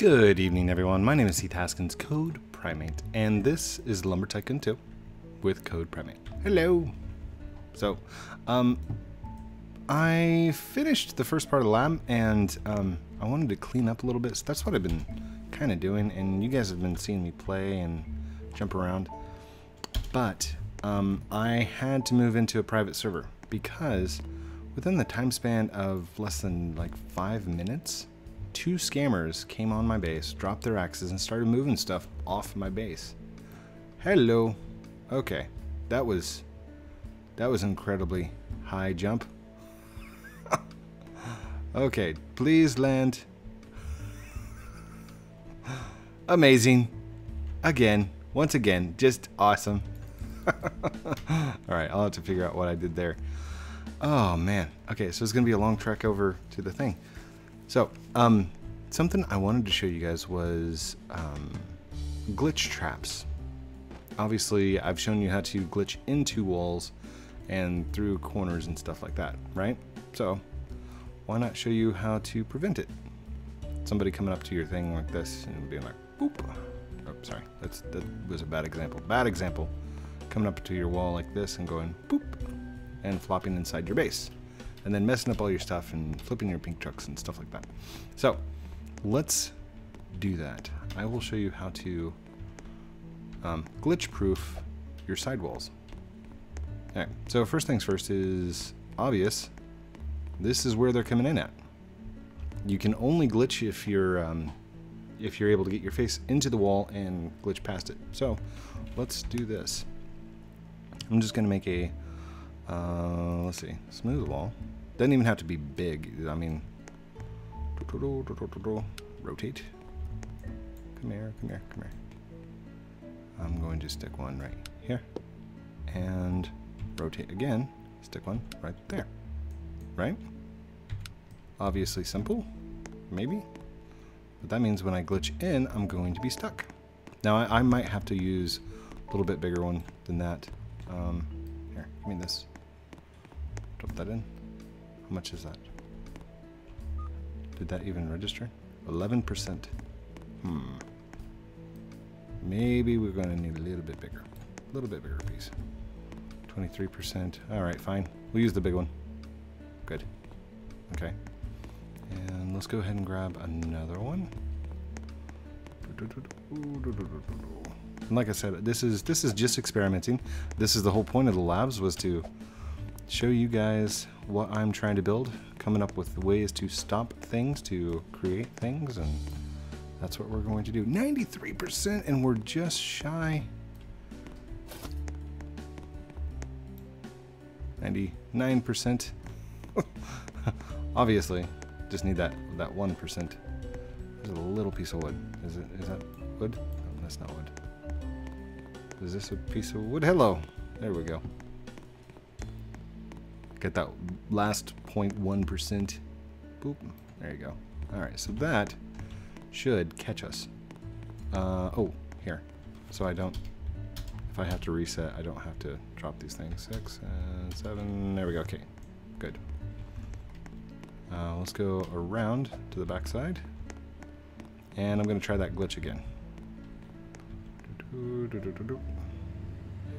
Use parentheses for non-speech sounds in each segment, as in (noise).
Good evening, everyone. My name is Heath Haskins, Code Primate, and this is Lumber Tycoon 2 with CodePrime8. Hello. So, um, I finished the first part of the lab, and um, I wanted to clean up a little bit. So that's what I've been kind of doing, and you guys have been seeing me play and jump around. But um, I had to move into a private server because within the time span of less than like five minutes, two scammers came on my base, dropped their axes, and started moving stuff off my base. Hello. Okay, that was that was incredibly high jump. (laughs) okay, please land. (laughs) Amazing. Again, once again, just awesome. (laughs) Alright, I'll have to figure out what I did there. Oh man. Okay, so it's gonna be a long trek over to the thing. So, um, something I wanted to show you guys was um, glitch traps. Obviously, I've shown you how to glitch into walls and through corners and stuff like that, right? So, why not show you how to prevent it? Somebody coming up to your thing like this and being like, boop. Oh, sorry, that's that was a bad example. Bad example. Coming up to your wall like this and going boop and flopping inside your base and then messing up all your stuff and flipping your pink trucks and stuff like that. So let's do that. I will show you how to um, glitch proof your sidewalls. Alright, so first things first is obvious. This is where they're coming in at. You can only glitch if you're um, if you're able to get your face into the wall and glitch past it. So let's do this. I'm just to make a uh, let's see, smooth wall. Doesn't even have to be big. I mean, rotate. Come here, come here, come here. I'm going to stick one right here. And rotate again. Stick one right there. Right? Obviously simple. Maybe. But that means when I glitch in, I'm going to be stuck. Now, I, I might have to use a little bit bigger one than that. Um, here, give me this. Drop that in. How much is that? Did that even register? 11%. Hmm. Maybe we're going to need a little bit bigger. A little bit bigger piece. 23%. Alright, fine. We'll use the big one. Good. Okay. And let's go ahead and grab another one. And like I said, this is this is just experimenting. This is the whole point of the labs was to show you guys what I'm trying to build, coming up with ways to stop things, to create things, and that's what we're going to do. 93% and we're just shy. 99%. (laughs) Obviously, just need that that 1%. There's a little piece of wood. Is it is that wood? No, that's not wood. Is this a piece of wood? Hello. There we go. Get that last 0.1%. Boop. There you go. Alright, so that should catch us. Uh, oh, here. So I don't, if I have to reset, I don't have to drop these things. Six and seven. There we go. Okay, good. Uh, let's go around to the backside. And I'm going to try that glitch again.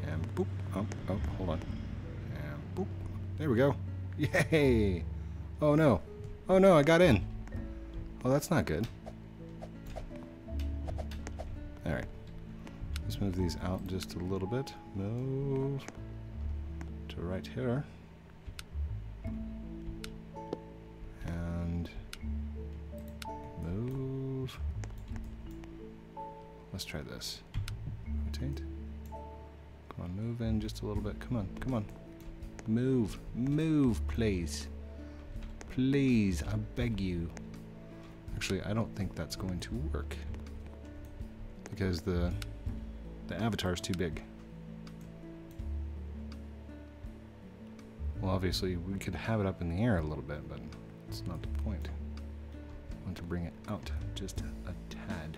And boop. Oh, oh, hold on. And boop. There we go. Yay! Oh no. Oh no, I got in. Oh, that's not good. Alright. Let's move these out just a little bit. Move to right here. And move. Let's try this. Rotate. Come on, move in just a little bit. Come on, come on. Move. Move, please. Please, I beg you. Actually, I don't think that's going to work. Because the the avatar is too big. Well, obviously, we could have it up in the air a little bit, but it's not the point. I want to bring it out just a tad.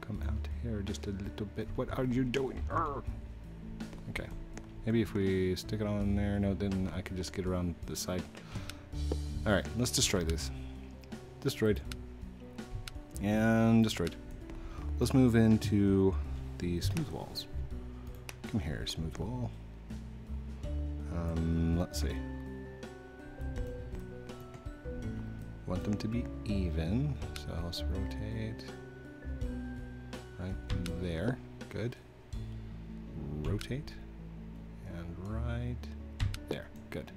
Come out here just a little bit. What are you doing? Okay. Maybe if we stick it on there, no, then I could just get around the side. Alright, let's destroy this. Destroyed. And destroyed. Let's move into the smooth walls. Come here, smooth wall. Um, let's see. Want them to be even, so let's rotate right there. Good. Rotate right there. Good.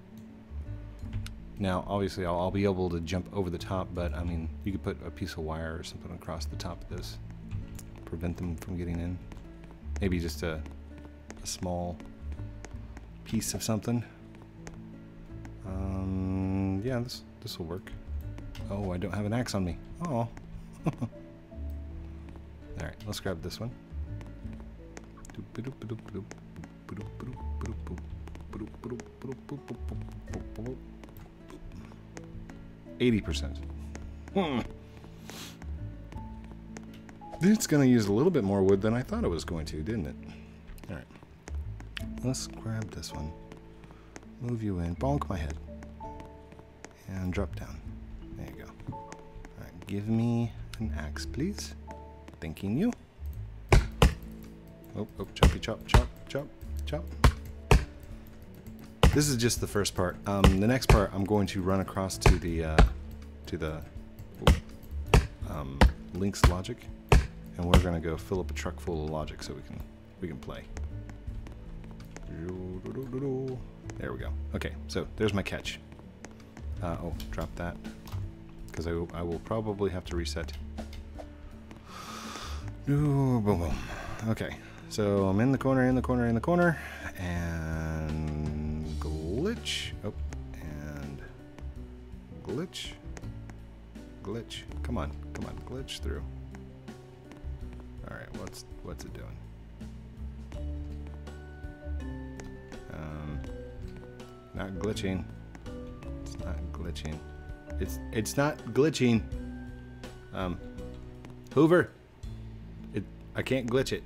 Now, obviously, I'll, I'll, be able to jump over the top, but I mean, you could put a piece of wire or something across the top of this, prevent them from getting in. Maybe just a, a small piece of something. Um, yeah, this this will work. Oh, I don't have an axe on me. Oh. (laughs) Alright, let's grab this one. 80%. Hmm. It's going to use a little bit more wood than I thought it was going to, didn't it? Alright. Let's grab this one. Move you in. Bonk my head. And drop down. There you go. Alright, give me an axe, please. Thanking you. Oh, oh, choppy chop, chop, chop, chop. This is just the first part. Um, the next part, I'm going to run across to the uh, to the um, Link's logic, and we're going to go fill up a truck full of logic so we can we can play. There we go. Okay, so there's my catch. Uh, oh, drop that because I, I will probably have to reset. Ooh, boom, boom. Okay, so I'm in the corner, in the corner, in the corner, and glitch. Oh, and glitch. Glitch. Come on, come on, glitch through. All right, what's what's it doing? Um, not glitching. It's not glitching. It's it's not glitching. Um, Hoover. It I can't glitch it.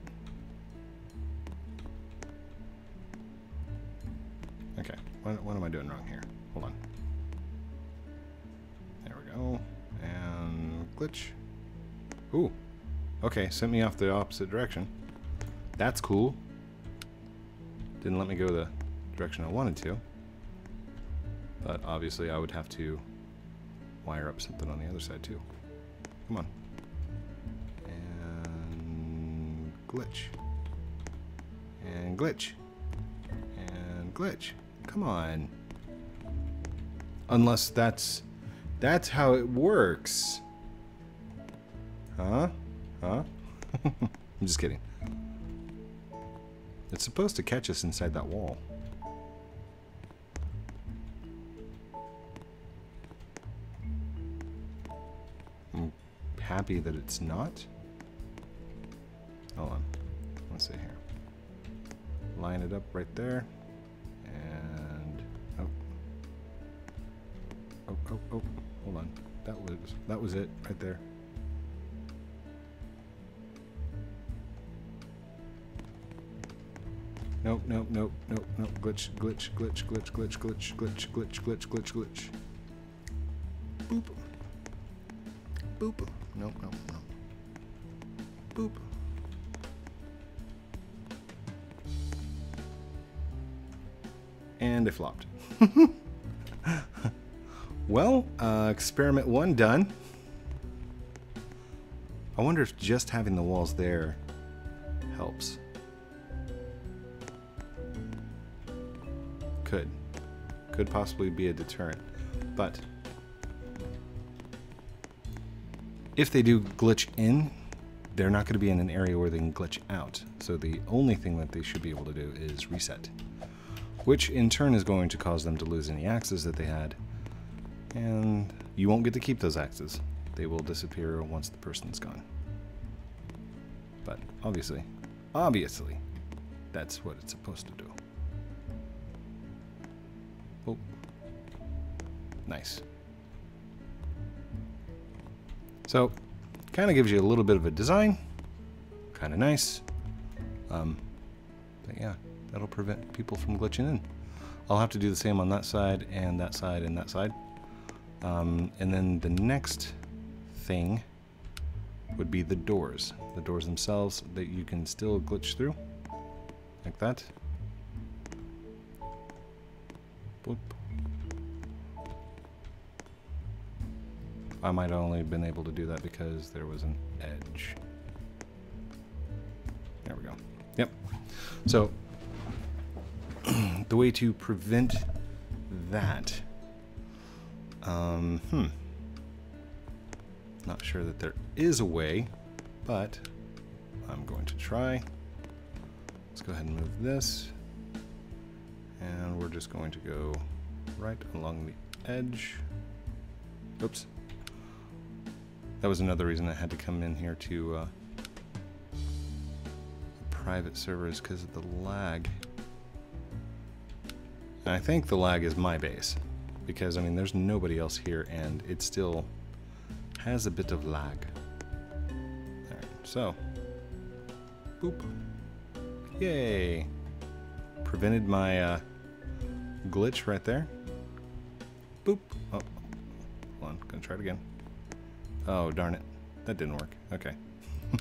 What, what am I doing wrong here? Hold on. There we go. And glitch. Ooh. Okay, sent me off the opposite direction. That's cool. Didn't let me go the direction I wanted to. But obviously I would have to wire up something on the other side too. Come on. And glitch. And glitch. And glitch. Come on. Unless that's that's how it works. Huh? Huh? (laughs) I'm just kidding. It's supposed to catch us inside that wall. I'm happy that it's not. Hold on. Let's see here. Line it up right there. Oh, oh, oh. Hold on. That was that was it right there. Nope, nope, nope, nope, nope. Glitch, glitch, glitch, glitch, glitch, glitch, glitch, glitch, glitch, glitch, glitch. Boop. Boop. Nope, nope, nope. Boop. And it flopped. (laughs) well, uh, experiment one done. I wonder if just having the walls there helps. Could. Could possibly be a deterrent. But if they do glitch in, they're not going to be in an area where they can glitch out. So the only thing that they should be able to do is reset. Which in turn is going to cause them to lose any axes that they had. And you won't get to keep those axes. They will disappear once the person's gone. But obviously, obviously, that's what it's supposed to do. Oh. Nice. So, kind of gives you a little bit of a design. Kind of nice. Um, but yeah, that'll prevent people from glitching in. I'll have to do the same on that side and that side and that side. Um, and then the next thing would be the doors. The doors themselves that you can still glitch through. Like that. Boop. I might have only been able to do that because there was an edge. There we go. Yep. So, (clears throat) the way to prevent that, um, hmm. Not sure that there is a way, but I'm going to try. Let's go ahead and move this. And we're just going to go right along the edge. Oops. That was another reason I had to come in here to uh, private servers because of the lag. And I think the lag is my base because I mean there's nobody else here and it still has a bit of lag. Alright, so boop. Yay! Prevented my uh, glitch right there. Boop. Oh, hold on, gonna try it again. Oh, darn it. That didn't work. Okay. (laughs)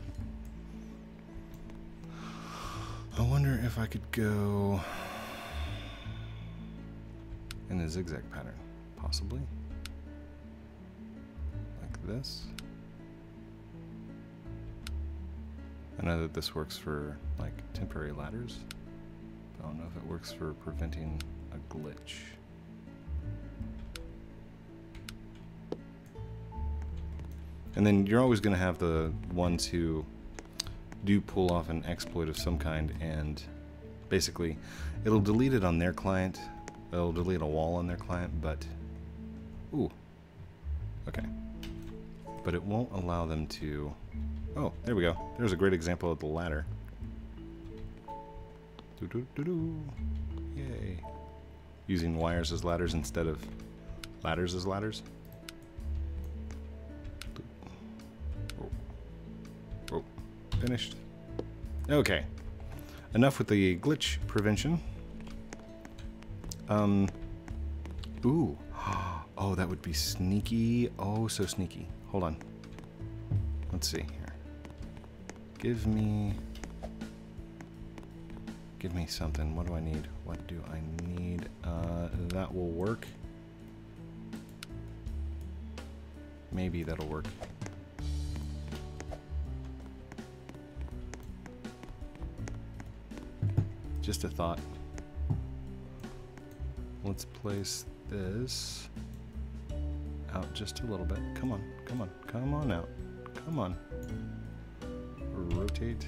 I wonder if I could go in a zigzag pattern. Possibly. Like this. I know that this works for like temporary ladders. I don't know if it works for preventing a glitch. And then you're always going to have the ones who do pull off an exploit of some kind and basically it'll delete it on their client. It'll delete a wall on their client, but ooh. Okay. But it won't allow them to Oh, there we go. There's a great example of the ladder. Doo -doo -doo Yay. Using wires as ladders instead of ladders as ladders. Oh. oh. Finished. Okay. Enough with the glitch prevention. Um. Ooh. (gasps) Oh, that would be sneaky. Oh, so sneaky. Hold on. Let's see here. Give me... Give me something. What do I need? What do I need? Uh, that will work. Maybe that'll work. Just a thought. Let's place this out just a little bit. Come on, come on, come on out. Come on. Rotate.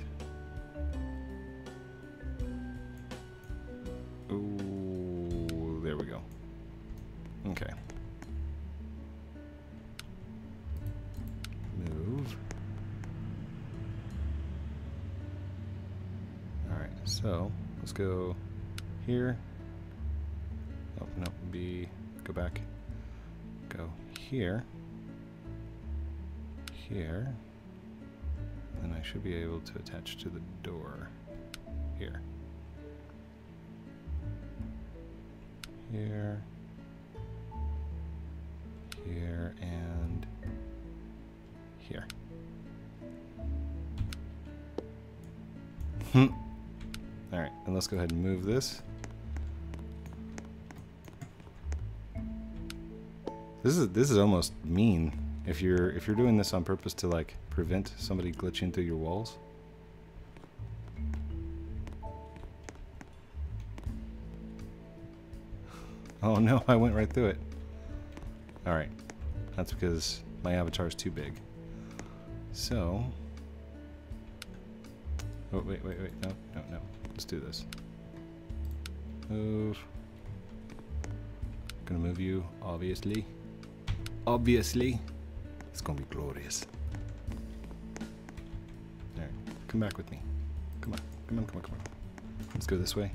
Ooh, there we go. Okay. Move. Alright, so Let's go here. Be, go back. Go here. Here. And I should be able to attach to the door here. Here. Here and here. Hmm. Alright, and let's go ahead and move this. This is this is almost mean if you're if you're doing this on purpose to like prevent somebody glitching through your walls. (laughs) Oh no, I went right through it. Alright. That's because my avatar is too big. So... Oh, wait, wait, wait. No, no, no. Let's do this. Move. Gonna move you, obviously. Obviously. It's gonna be glorious. Alright, come back with me. Come on, come on, come on, come on. Let's go this way.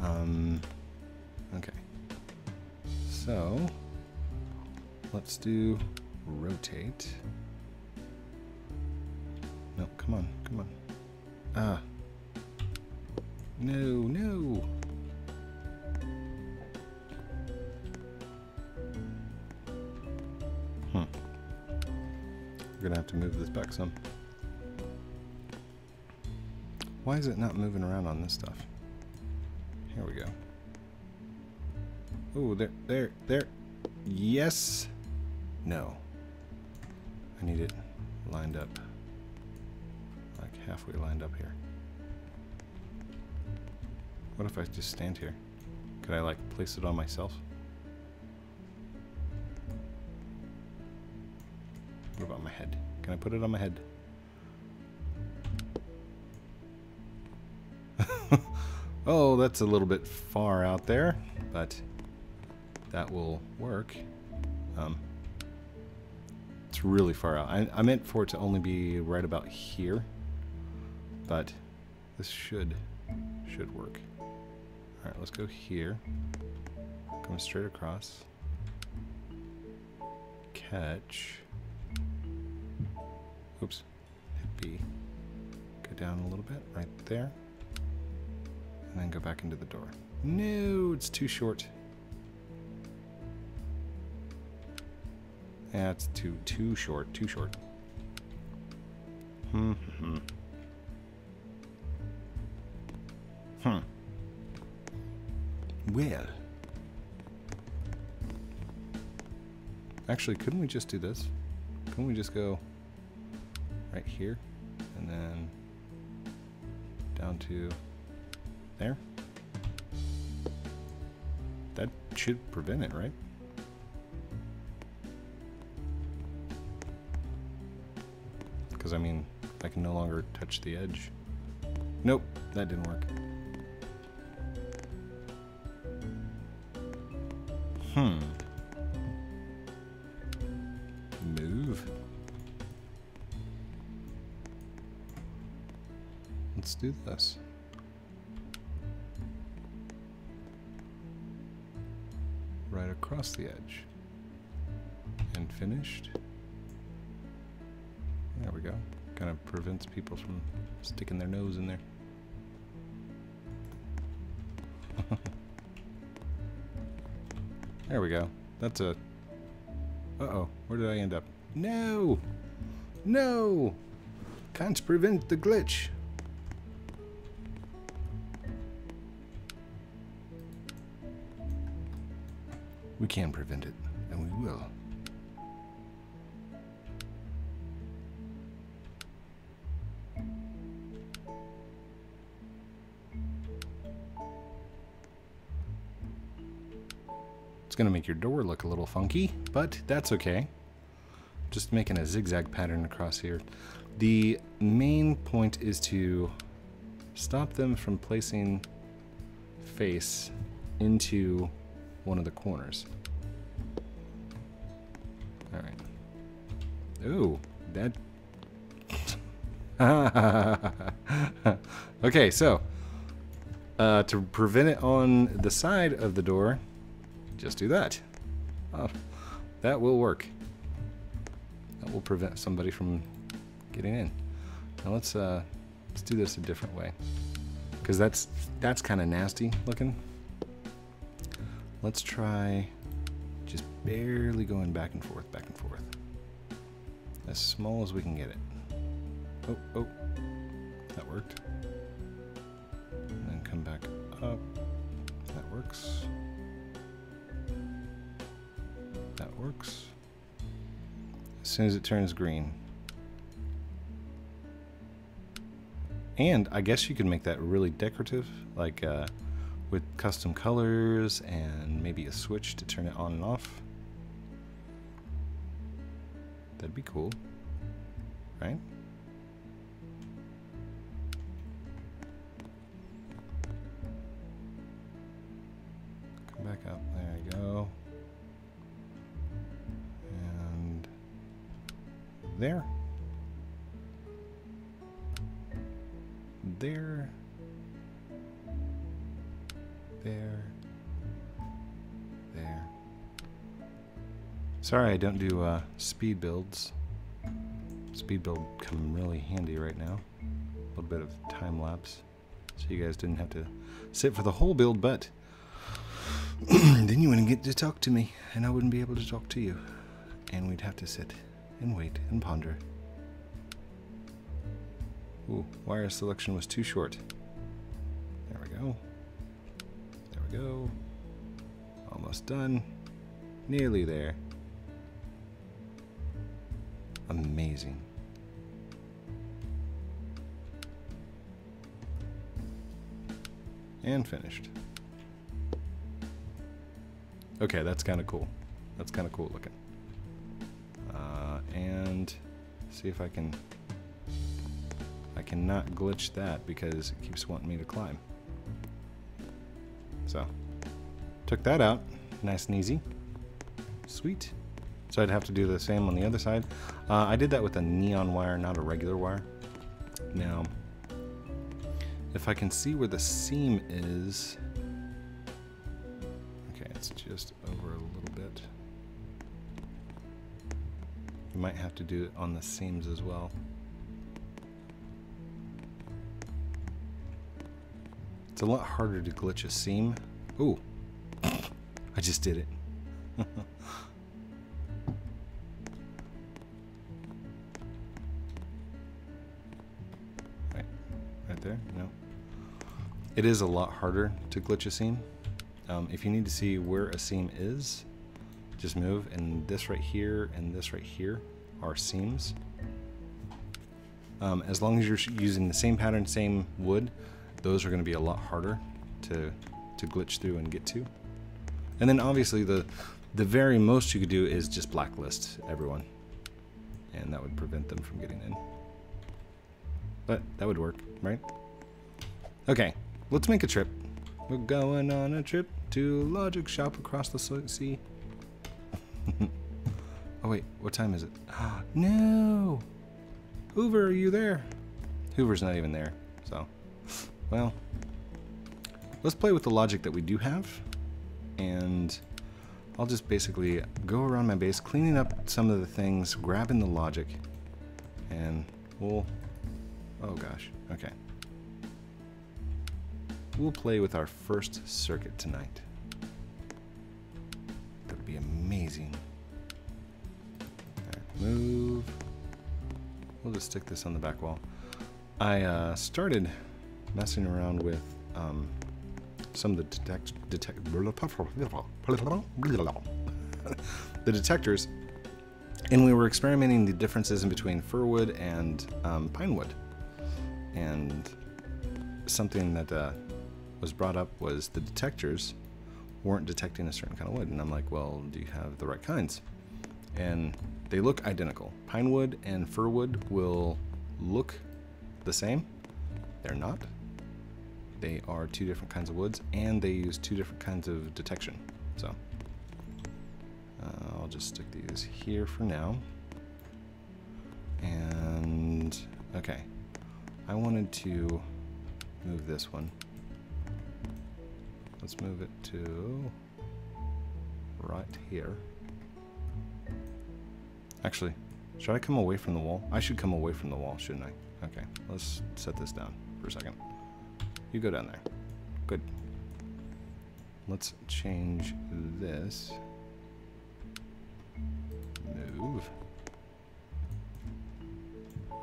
Um, okay. So, let's do rotate. No, come on, come on. Ah. No, no. We're gonna have to move this back some. Why is it not moving around on this stuff? Here we go. Oh, there, there, there. Yes. No. I need it lined up. Like halfway lined up here. What if I just stand here? Could I like place it on myself? Can I put it on my head? (laughs) oh, that's a little bit far out there, but that will work. Um, it's really far out. I, I meant for it to only be right about here, but this should should work. All right, let's go here. Come straight across. Catch. Oops. Hit B. Go down a little bit, right there. And then go back into the door. No, it's too short. Yeah, too too short, too short. Hmm. Hmm. Hmm. Well. Actually, couldn't we just do this? Couldn't we just go right here and then down to there? That should prevent it, right? Because, I mean, I can no longer touch the edge. Nope, that didn't work. Hmm. Do this. Right across the edge. And finished. There we go. Kind of prevents people from sticking their nose in there. (laughs) there we go. That's a... Uh-oh. Where did I end up? No! No! Can't prevent the glitch. Can prevent it, and we will. It's to make your door look a little funky, but that's okay. Just making a zigzag pattern across here. The main point is to stop them from placing face into one of the corners. All right. Ooh, that. (laughs) okay, so uh, to prevent it on the side of the door, just do that. Oh, that will work. That will prevent somebody from getting in. Now let's uh, let's do this a different way, because that's that's kind of nasty looking. Let's try just barely going back and forth, back and forth. As small as we can get it. Oh, oh, that worked. And then come back up. That works. That works. As soon as it turns green. And I guess you can make that really decorative, like uh, with custom colors and maybe a switch to turn it on and off. That'd be cool, right? Come back up, there you go. And there. There there, Sorry I don't do uh, speed builds. Speed build come really handy right now. A little bit of time lapse. So you guys didn't have to sit for the whole build, but (clears throat) then you wouldn't get to talk to me, and I wouldn't be able to talk to you. And we'd have to sit and wait and ponder. Ooh, wire selection was too short. There we go. There we go. Almost done. Nearly there. Amazing. And finished. Okay, that's kind of cool. That's kind of cool looking. Uh, and see if I can... I cannot glitch that because it keeps wanting me to climb. So, took that out. Nice and easy. Sweet. So I'd have to do the same on the other side. Uh, I did that with a neon wire, not a regular wire. Now, if I can see where the seam is... Okay, it's just over a little bit. You might have to do it on the seams as well. It's a lot harder to glitch a seam. Ooh, (laughs) I just did it. (laughs) It is a lot harder to glitch a seam. Um, if you need to see where a seam is, just move, and this right here and this right here are seams. Um, as long as you're using the same pattern, same wood, those are going to be a lot harder to to glitch through and get to. And then obviously the the very most you could do is just blacklist everyone, and that would prevent them from getting in. But that would work, right? Okay, let's make a trip. We're going on a trip to Logic Shop across the sea. (laughs) oh wait, what time is it? Ah, no! Hoover, are you there? Hoover's not even there, so... Well, let's play with the logic that we do have, and I'll just basically go around my base, cleaning up some of the things, grabbing the logic, and we'll... Oh gosh, okay. We'll play with our first circuit tonight. That'll be amazing. Right, move. We'll just stick this on the back wall. I uh, started messing around with um, some of the detect detect (laughs) the detectors, and we were experimenting the differences in between fir wood and um, pine wood. And something that uh, was brought up was the detectors weren't detecting a certain kind of wood, and I'm like, well, do you have the right kinds? And they look identical. Pine wood and fir wood will look the same. They're not. They are two different kinds of woods, and they use two different kinds of detection. So uh, I'll just stick these here for now. And okay, I wanted to move this one. Let's move it to right here. Actually, should I come away from the wall? I should come away from the wall, shouldn't I? Okay, let's set this down for a second. You go down there. Good. Let's change this. Move.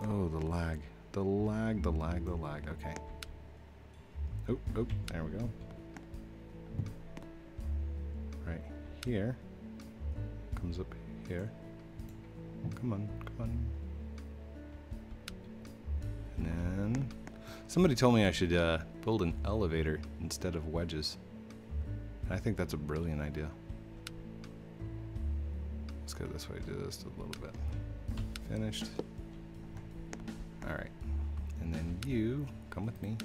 Oh, the lag. The lag, the lag, the lag. Okay. Oh, oh, there we go. Here. Comes up here. Come on, come on. And then somebody told me I should uh, build an elevator instead of wedges. I think that's a brilliant idea. Let's go this way, do this a little bit. Finished. Alright. And then you, come with me.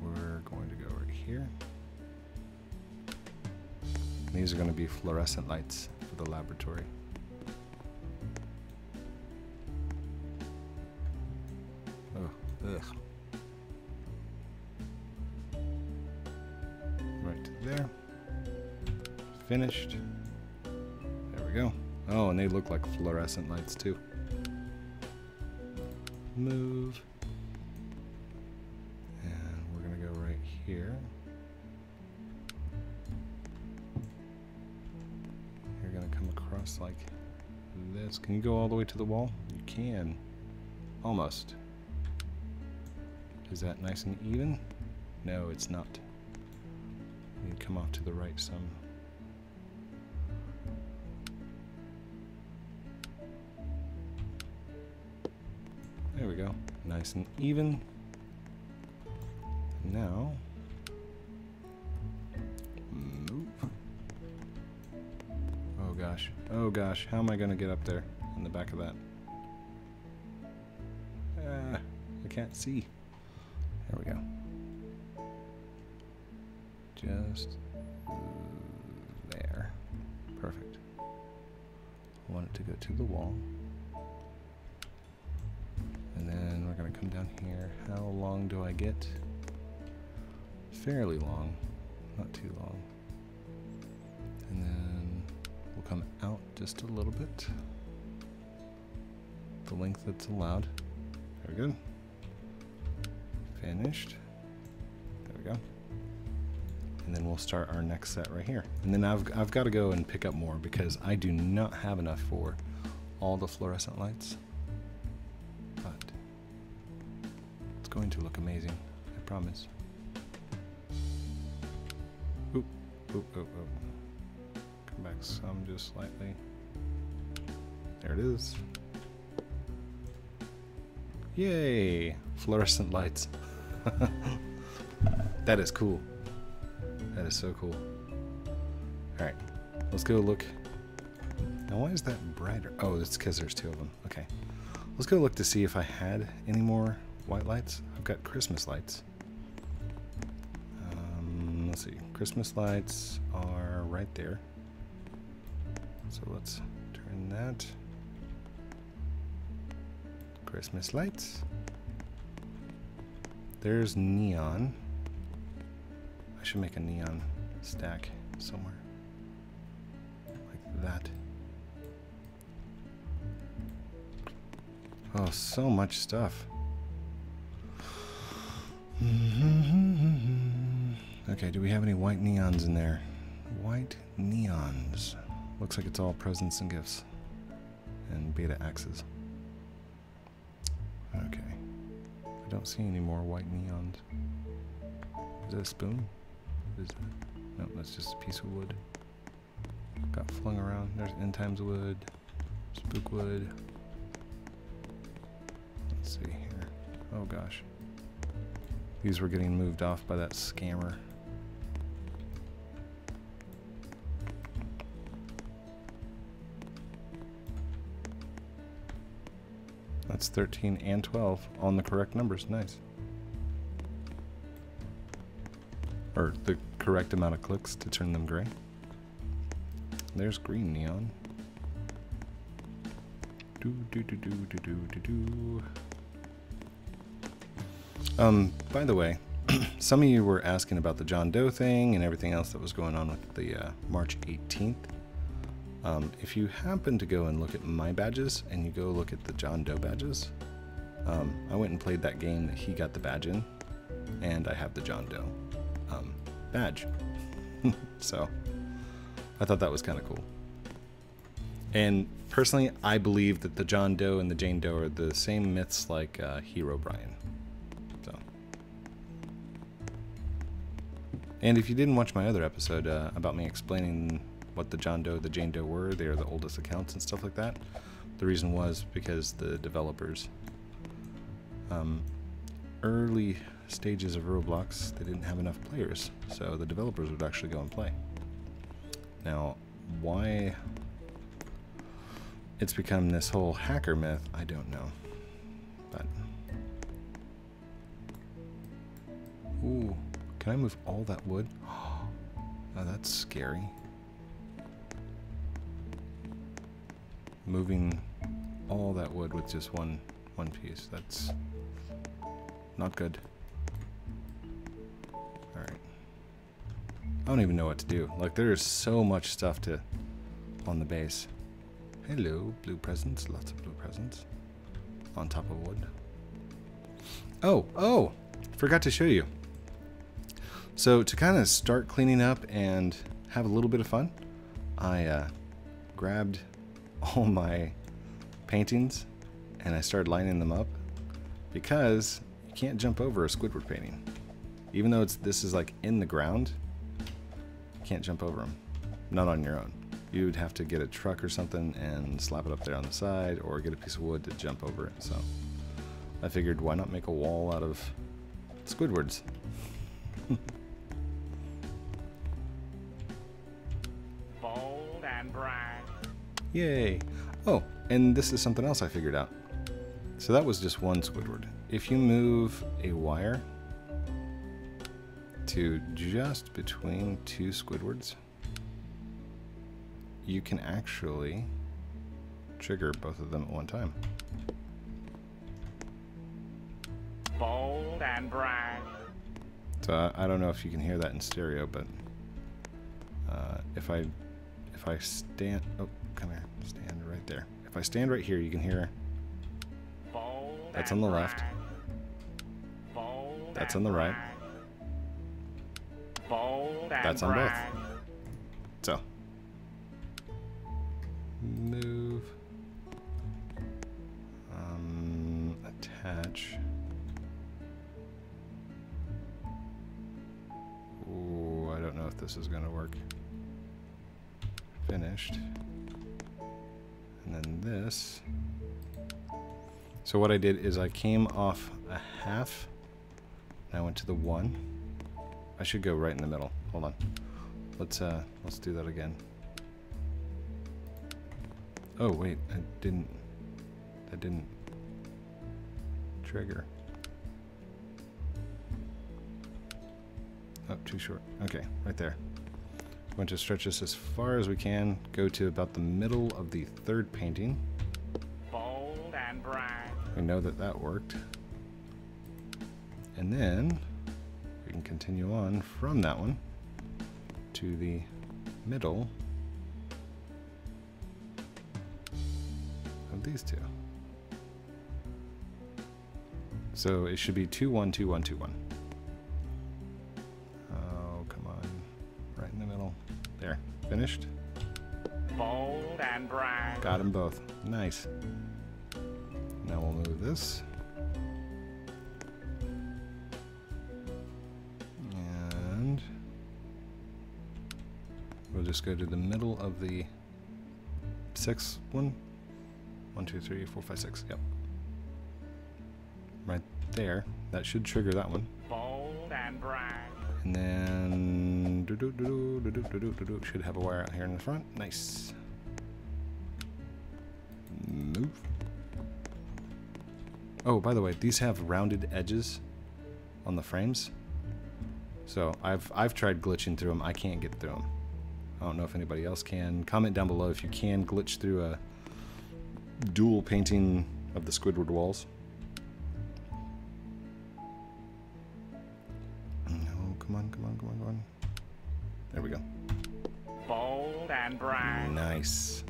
We're going to go right here. These are going to be fluorescent lights for the laboratory. Oh, ugh. Right there. Finished. There we go. Oh, and they look like fluorescent lights too. To the wall? You can. Almost. Is that nice and even? No, it's not. You come off to the right some. There we go. Nice and even. Now, move. Oh gosh. Oh gosh. How am I going to get up there in the back of that? Uh, I can't see. There we go. Just there. Perfect. I want it to go to the wall. And then we're going to come down here. How long do I get? Fairly long. Not too long. And then we'll come out just a little bit. The length that's allowed. Very good. Finished. There we go. And then we'll start our next set right here. And then I've, I've got to go and pick up more because I do not have enough for all the fluorescent lights. But it's going to look amazing. I promise. Oop, oop, oop, oop. Come back some just slightly. There it is. Yay! Fluorescent lights. (laughs) that is cool. That is so cool. Alright, let's go look. Now why is that brighter? Oh, it's because there's two of them. Okay. Let's go look to see if I had any more white lights? I've got Christmas lights. Um, let's see. Christmas lights are right there. So let's turn that. Christmas lights. There's neon. I should make a neon stack somewhere. Like that. Oh, so much stuff. Okay, do we have any white neons in there? White neons. Looks like it's all presents and gifts. And beta axes. I don't see any more white neons. Is that a spoon? What is that? No, that's just a piece of wood. Got flung around. There's end times wood. Spook wood. Let's see here. Oh gosh. These were getting moved off by that scammer. That's 13 and 12 on the correct numbers. Nice. Or the correct amount of clicks to turn them gray. There's green neon. Do do do do do do do do. Um, by the way, (clears throat) some of you were asking about the John Doe thing and everything else that was going on with the uh, March 18th. Um, if you happen to go and look at my badges and you go look at the John Doe badges, um, I went and played that game that he got the badge in, and I have the John Doe um, badge. (laughs) so I thought that was kind of cool. And personally, I believe that the John Doe and the Jane Doe are the same myths like uh, Brian. So. And if you didn't watch my other episode uh, about me explaining what the John Doe, the Jane Doe were. They are the oldest accounts and stuff like that. The reason was because the developers, um, early stages of Roblox, they didn't have enough players, so the developers would actually go and play. Now, why it's become this whole hacker myth, I don't know. But Ooh, can I move all that wood? (gasps) Oh, that's scary. Moving all that wood with just one one piece. That's not good. Alright. I don't even know what to do. Like there's so much stuff to on the base. Hello, blue presents, lots of blue presents. On top of wood. Oh, oh! Forgot to show you. So to kind of start cleaning up and have a little bit of fun, I uh, grabbed all my paintings and I started lining them up because you can't jump over a Squidward painting. Even though it's this is like in the ground, you can't jump over them. Not on your own. You would have to get a truck or something and slap it up there on the side or get a piece of wood to jump over it. So I figured why not make a wall out of Squidwards? (laughs) Yay! Oh, and this is something else I figured out. So that was just one Squidward. If you move a wire to just between two Squidwards, you can actually trigger both of them at one time. Bold and brash. So I, I don't know if you can hear that in stereo, but uh, if I if I stand oh come here stand right there. If I stand right here, you can hear That's on the left. That's on the right. That's on both. so. Move. Um, attach. Ooh, I don't know if this is going to work. Finished. And then this. So what I did is I came off a half. And I went to the one. I should go right in the middle. Hold on. Let's uh let's do that again. Oh wait, I didn't that didn't trigger. Oh, too short. Okay, right there. Going to stretch this as far as we can, go to about the middle of the third painting. Bold and brash. We know that that worked. And then we can continue on from that one to the middle of these two. So it should be 2 1 2 1 2 1. Finished. Bold and brash. Got them both. Nice. Now we'll move this. And we'll just go to the middle of the sixth one. One, two, three, four, five, six. Yep. Right there. That should trigger that one. Bold and brash. And then doo -doo -doo -doo -doo -doo -doo -doo -doo. should have a wire out here in the front. Nice. Move. Oh, by the way, these have rounded edges on the frames. So I've I've tried glitching through them. I can't get through them. I don't know if anybody else can. Comment down below if you can glitch through a dual painting of the Squidward walls. Nice.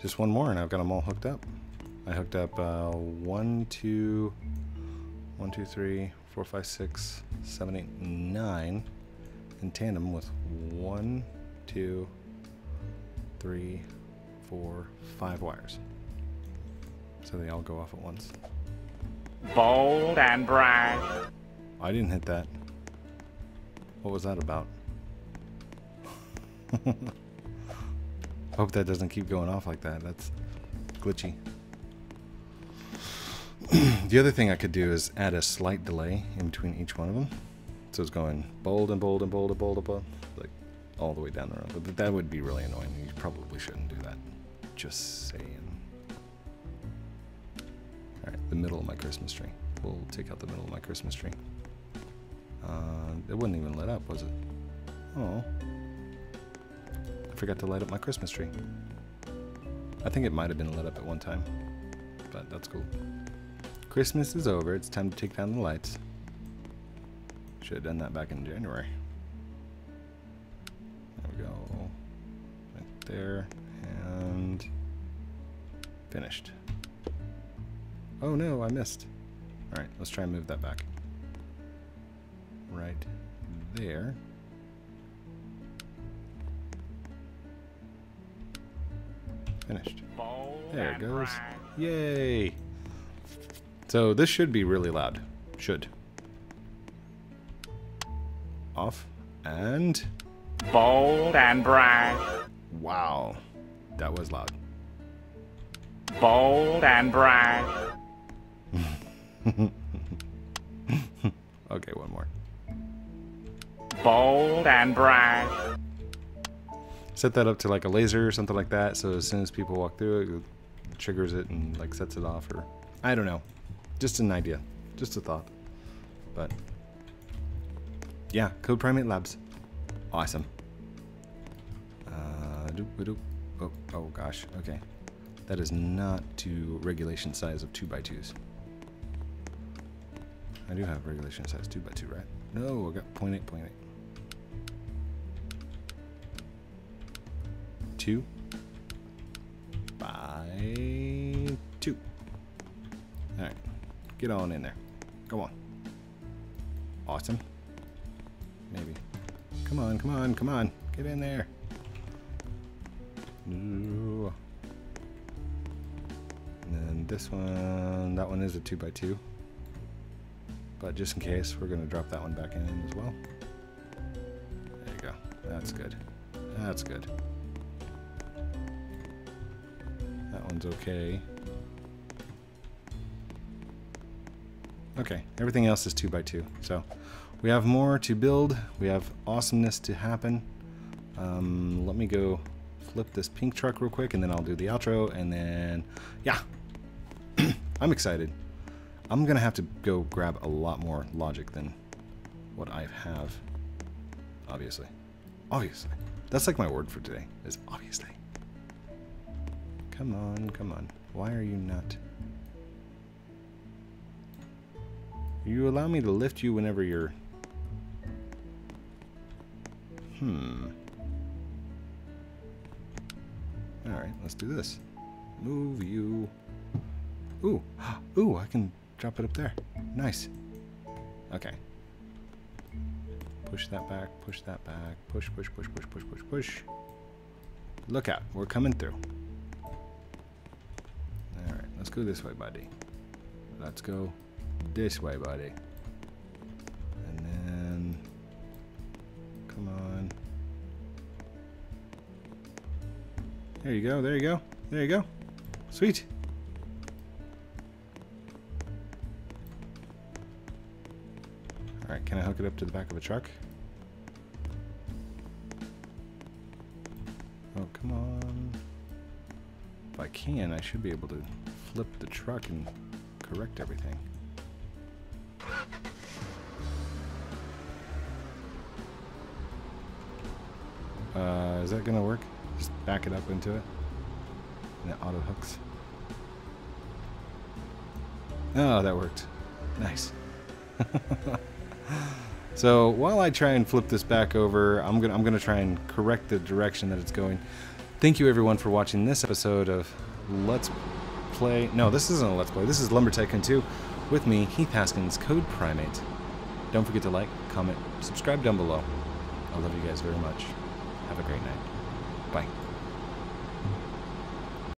Just one more and I've got them all hooked up. I hooked up uh, one, two, one, two, three, four, five, six, seven, eight, nine in tandem with one, two, three, four, five wires. So they all go off at once. Bold and brash. I didn't hit that. What was that about? (laughs) Hope that doesn't keep going off like that. That's glitchy. (clears throat) the other thing I could do is add a slight delay in between each one of them. So it's going bold and bold and bold and bold and bold, like all the way down the road. But that would be really annoying. You probably shouldn't do that. Just saying. Alright, the middle of my Christmas tree. We'll take out the middle of my Christmas tree. Uh, it wouldn't even lit up, was it? Oh. I forgot to light up my Christmas tree. I think it might have been lit up at one time, but that's cool. Christmas is over. It's time to take down the lights. Should have done that back in January. There we go. Right there. And finished. Oh no, I missed. Alright, let's try and move that back. Right there. Finished. There it goes. Yay! So this should be really loud. Should. Off. And... Bold and brash. Wow. That was loud. Bold and brash. (laughs) Okay, one more. Bold and brash set that up to like a laser or something like that. So as soon as people walk through it, it triggers it and like sets it off or I don't know. Just an idea. Just a thought. But yeah, CodePrime8 Labs. Awesome. Uh. Oh, oh gosh. Okay. That is not to regulation size of 2 by 2s I do have regulation size 2 by 2 right? No, I got 0.8, 0.8. two by two. All right, get on in there. Go on. Awesome. Maybe. Come on, come on, come on. Get in there. Ooh. And then this one, that one is a two by two. But just in case, we're gonna drop that one back in as well. There you go. That's good. That's good. Okay. Okay, everything else is 2 by 2 So we have more to build. We have awesomeness to happen. Um, let me go flip this pink truck real quick and then I'll do the outro and then, yeah. (clears throat) I'm excited. I'm to have to go grab a lot more logic than what I have. Obviously. Obviously. That's like my word for today, is obviously. Come on, come on. Why are you not? You allow me to lift you whenever you're... Hmm. Alright, let's do this. Move you. Ooh. (gasps) Ooh, I can drop it up there. Nice. Okay. Push that back, push that back. Push, push, push, push, push, push, push. Look out, we're coming through. Let's go this way, buddy. Let's go this way, buddy. And then... Come on. There you go, there you go. There you go. Sweet. Alright, can I hook it up to the back of a truck? Oh, come on. If I can, I should be able to flip the truck and correct everything. Uh, is that gonna work? Just back it up into it. And it auto hooks. Oh, that worked. Nice. (laughs) so while I try and flip this back over, I'm gonna I'm gonna try and correct the direction that it's going. Thank you everyone for watching this episode of Let's Play. No, this isn't a Let's Play. This is Lumber Tycoon 2 with me, Heath Haskins, CodePrime8. Don't forget to like, comment, subscribe down below. I love you guys very much. Have a great night. Bye.